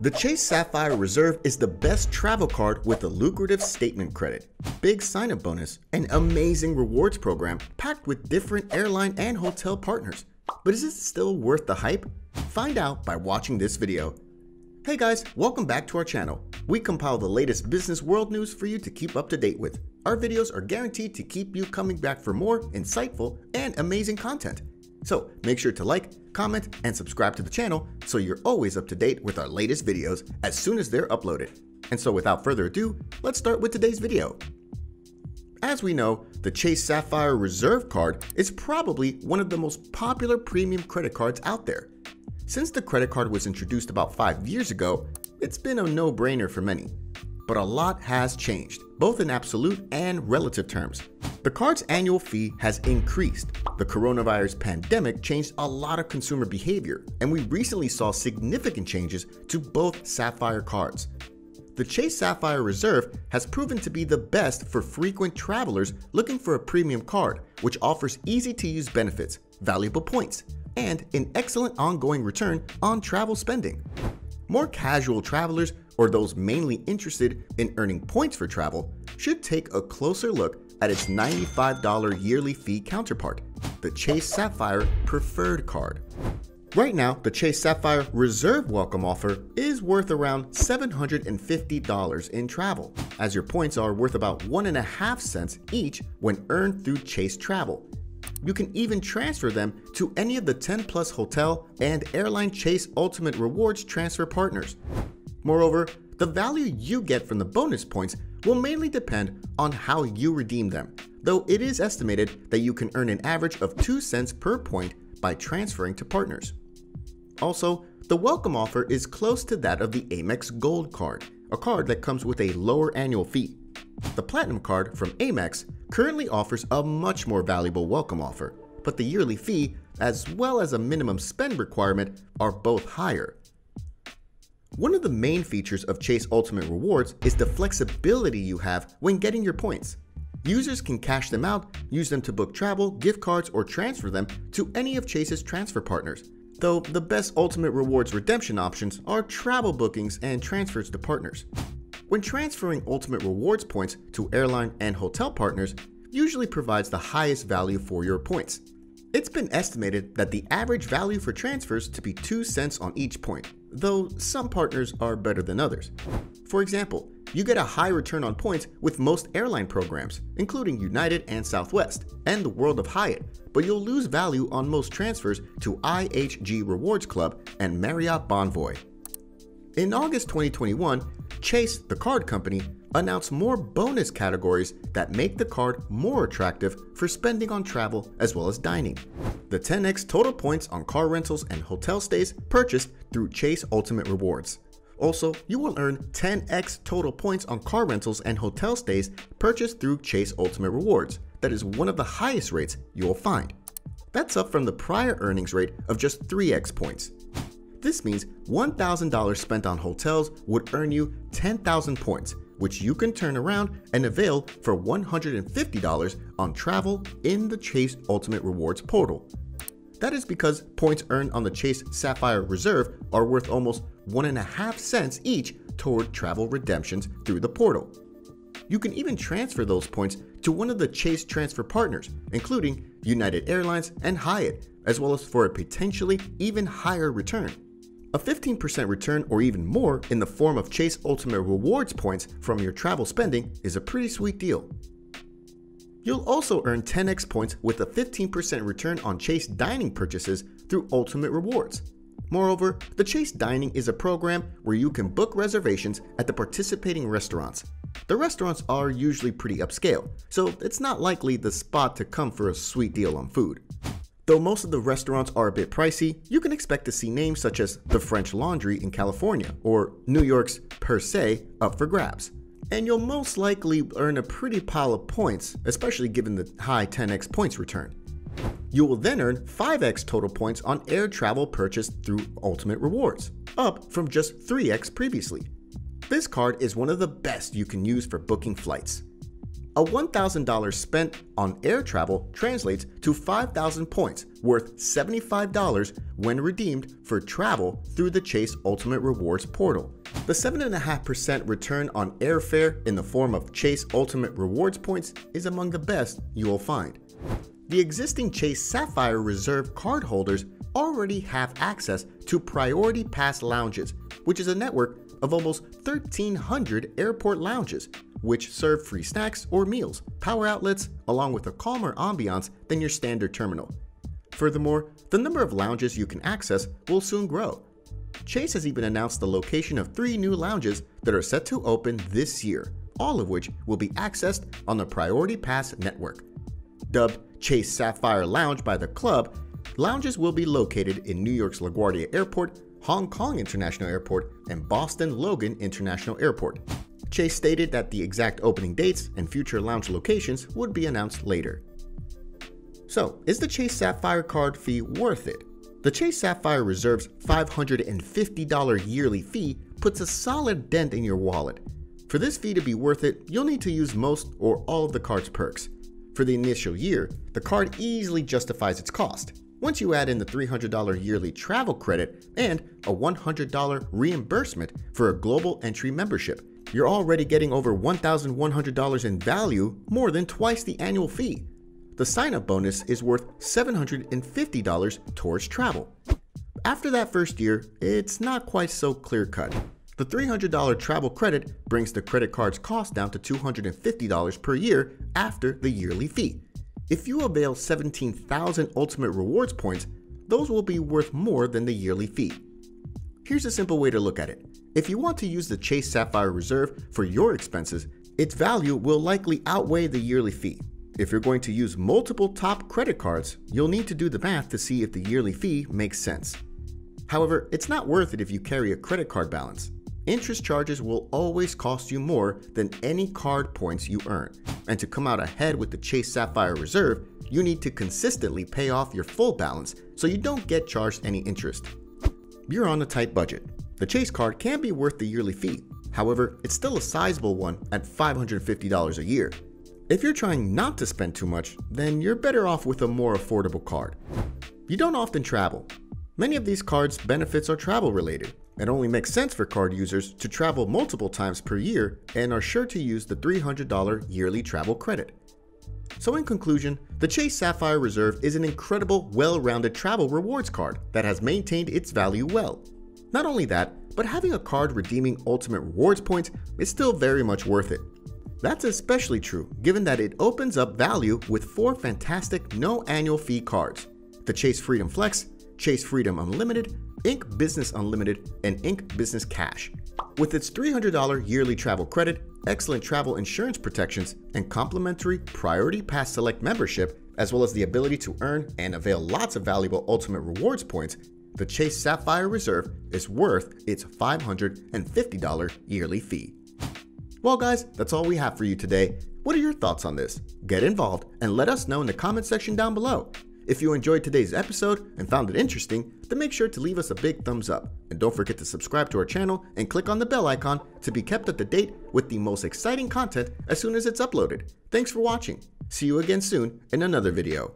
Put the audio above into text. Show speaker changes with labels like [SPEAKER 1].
[SPEAKER 1] The Chase Sapphire Reserve is the best travel card with a lucrative statement credit, big sign-up bonus, and amazing rewards program packed with different airline and hotel partners. But is it still worth the hype? Find out by watching this video. Hey guys, welcome back to our channel. We compile the latest business world news for you to keep up to date with. Our videos are guaranteed to keep you coming back for more insightful and amazing content. So make sure to like, comment, and subscribe to the channel so you're always up to date with our latest videos as soon as they're uploaded. And so without further ado, let's start with today's video. As we know, the Chase Sapphire Reserve card is probably one of the most popular premium credit cards out there. Since the credit card was introduced about 5 years ago, it's been a no-brainer for many. But a lot has changed, both in absolute and relative terms. The card's annual fee has increased. The coronavirus pandemic changed a lot of consumer behavior, and we recently saw significant changes to both Sapphire cards. The Chase Sapphire Reserve has proven to be the best for frequent travelers looking for a premium card, which offers easy to use benefits, valuable points, and an excellent ongoing return on travel spending. More casual travelers or those mainly interested in earning points for travel should take a closer look at its $95 yearly fee counterpart, the Chase Sapphire Preferred Card. Right now, the Chase Sapphire Reserve Welcome Offer is worth around $750 in travel, as your points are worth about 1.5 cents each when earned through Chase Travel. You can even transfer them to any of the 10 plus hotel and airline Chase Ultimate Rewards transfer partners. Moreover, the value you get from the bonus points will mainly depend on how you redeem them, though it is estimated that you can earn an average of 2 cents per point by transferring to partners. Also, the welcome offer is close to that of the Amex Gold card, a card that comes with a lower annual fee. The Platinum card from Amex currently offers a much more valuable welcome offer, but the yearly fee, as well as a minimum spend requirement, are both higher. One of the main features of Chase Ultimate Rewards is the flexibility you have when getting your points. Users can cash them out, use them to book travel, gift cards, or transfer them to any of Chase's transfer partners. Though the best Ultimate Rewards redemption options are travel bookings and transfers to partners. When transferring Ultimate Rewards points to airline and hotel partners, usually provides the highest value for your points. It's been estimated that the average value for transfers to be 2 cents on each point, though some partners are better than others. For example, you get a high return on points with most airline programs, including United and Southwest, and the World of Hyatt, but you'll lose value on most transfers to IHG Rewards Club and Marriott Bonvoy. In August 2021, Chase, the card company, announced more bonus categories that make the card more attractive for spending on travel as well as dining. The 10x total points on car rentals and hotel stays purchased through Chase Ultimate Rewards. Also, you will earn 10x total points on car rentals and hotel stays purchased through Chase Ultimate Rewards. That is one of the highest rates you will find. That's up from the prior earnings rate of just 3x points. This means $1,000 spent on hotels would earn you 10,000 points, which you can turn around and avail for $150 on travel in the Chase Ultimate Rewards portal. That is because points earned on the Chase Sapphire Reserve are worth almost 1.5 cents each toward travel redemptions through the portal. You can even transfer those points to one of the Chase transfer partners, including United Airlines and Hyatt, as well as for a potentially even higher return. A 15% return or even more in the form of Chase Ultimate Rewards points from your travel spending is a pretty sweet deal. You'll also earn 10x points with a 15% return on Chase dining purchases through Ultimate Rewards. Moreover, the Chase Dining is a program where you can book reservations at the participating restaurants. The restaurants are usually pretty upscale, so it's not likely the spot to come for a sweet deal on food. Though most of the restaurants are a bit pricey, you can expect to see names such as the French Laundry in California or New York's Per Se up for grabs. And you'll most likely earn a pretty pile of points, especially given the high 10x points return. You will then earn 5x total points on air travel purchased through Ultimate Rewards, up from just 3x previously. This card is one of the best you can use for booking flights. A $1,000 spent on air travel translates to 5,000 points worth $75 when redeemed for travel through the Chase Ultimate Rewards portal. The 7.5% return on airfare in the form of Chase Ultimate Rewards points is among the best you will find. The existing Chase Sapphire Reserve cardholders already have access to Priority Pass lounges, which is a network of almost 1,300 airport lounges, which serve free snacks or meals, power outlets, along with a calmer ambiance than your standard terminal. Furthermore, the number of lounges you can access will soon grow. Chase has even announced the location of three new lounges that are set to open this year, all of which will be accessed on the Priority Pass network. Dubbed Chase Sapphire Lounge by the club, lounges will be located in New York's LaGuardia Airport, Hong Kong International Airport, and Boston Logan International Airport. Chase stated that the exact opening dates and future lounge locations would be announced later. So, is the Chase Sapphire card fee worth it? The Chase Sapphire Reserve's $550 yearly fee puts a solid dent in your wallet. For this fee to be worth it, you'll need to use most or all of the card's perks. For the initial year, the card easily justifies its cost. Once you add in the $300 yearly travel credit and a $100 reimbursement for a global entry membership, you're already getting over $1,100 in value, more than twice the annual fee. The sign up bonus is worth $750 towards travel. After that first year, it's not quite so clear cut. The $300 travel credit brings the credit card's cost down to $250 per year after the yearly fee. If you avail 17,000 Ultimate Rewards points, those will be worth more than the yearly fee. Here's a simple way to look at it. If you want to use the Chase Sapphire Reserve for your expenses, its value will likely outweigh the yearly fee. If you're going to use multiple top credit cards, you'll need to do the math to see if the yearly fee makes sense. However, it's not worth it if you carry a credit card balance. Interest charges will always cost you more than any card points you earn. And to come out ahead with the Chase Sapphire Reserve, you need to consistently pay off your full balance so you don't get charged any interest. You're on a tight budget. The Chase card can be worth the yearly fee. However, it's still a sizable one at $550 a year. If you're trying not to spend too much, then you're better off with a more affordable card. You don't often travel. Many of these cards' benefits are travel related. It only makes sense for card users to travel multiple times per year and are sure to use the $300 yearly travel credit. So in conclusion, the Chase Sapphire Reserve is an incredible, well-rounded travel rewards card that has maintained its value well. Not only that, but having a card redeeming ultimate rewards points is still very much worth it. That's especially true given that it opens up value with four fantastic no annual fee cards the Chase Freedom Flex, Chase Freedom Unlimited, Ink Business Unlimited, and Ink Business Cash. With its $300 yearly travel credit, excellent travel insurance protections, and complimentary Priority Pass Select membership, as well as the ability to earn and avail lots of valuable Ultimate Rewards points, the Chase Sapphire Reserve is worth its $550 yearly fee. Well, guys, that's all we have for you today. What are your thoughts on this? Get involved and let us know in the comment section down below. If you enjoyed today's episode and found it interesting, then make sure to leave us a big thumbs up. And don't forget to subscribe to our channel and click on the bell icon to be kept up to date with the most exciting content as soon as it's uploaded. Thanks for watching. See you again soon in another video.